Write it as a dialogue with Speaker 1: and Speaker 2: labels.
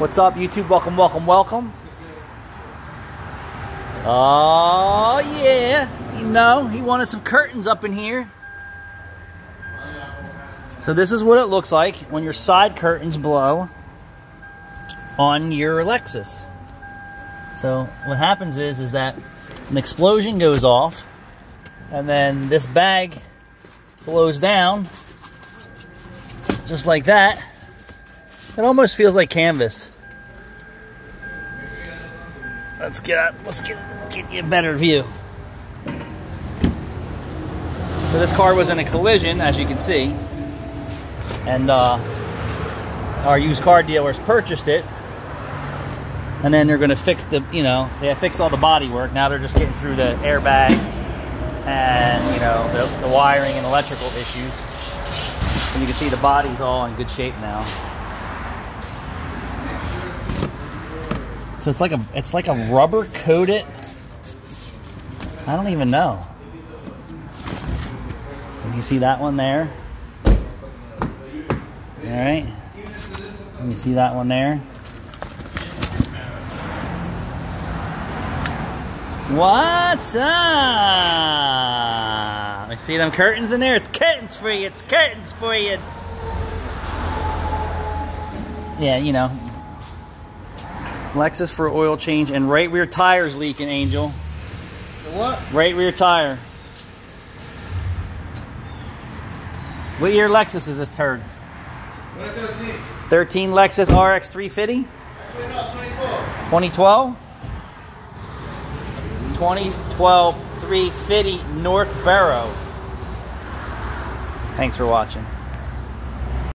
Speaker 1: What's up, YouTube? Welcome, welcome, welcome. Oh, yeah. You know, he wanted some curtains up in here. So this is what it looks like when your side curtains blow on your Lexus. So what happens is, is that an explosion goes off and then this bag blows down just like that. It almost feels like canvas. Let's get out, let's get get you a better view. So this car was in a collision, as you can see, and uh, our used car dealers purchased it, and then they're going to fix the, you know, they fixed all the body work. Now they're just getting through the airbags and you know the, the wiring and electrical issues. And you can see the body's all in good shape now. So it's like a it's like a rubber coated. I don't even know. Can you see that one there? All right. Can you see that one there? What's up? I see them curtains in there. It's curtains for you. It's curtains for you. Yeah, you know, Lexus for oil change and right rear tire's leaking, Angel.
Speaker 2: The what?
Speaker 1: Right rear tire. What year Lexus is this turd?
Speaker 2: 2013.
Speaker 1: 13 Lexus RX 350?
Speaker 2: Actually, no, 2012.
Speaker 1: 2012? 2012 350 North Barrow. Thanks for watching.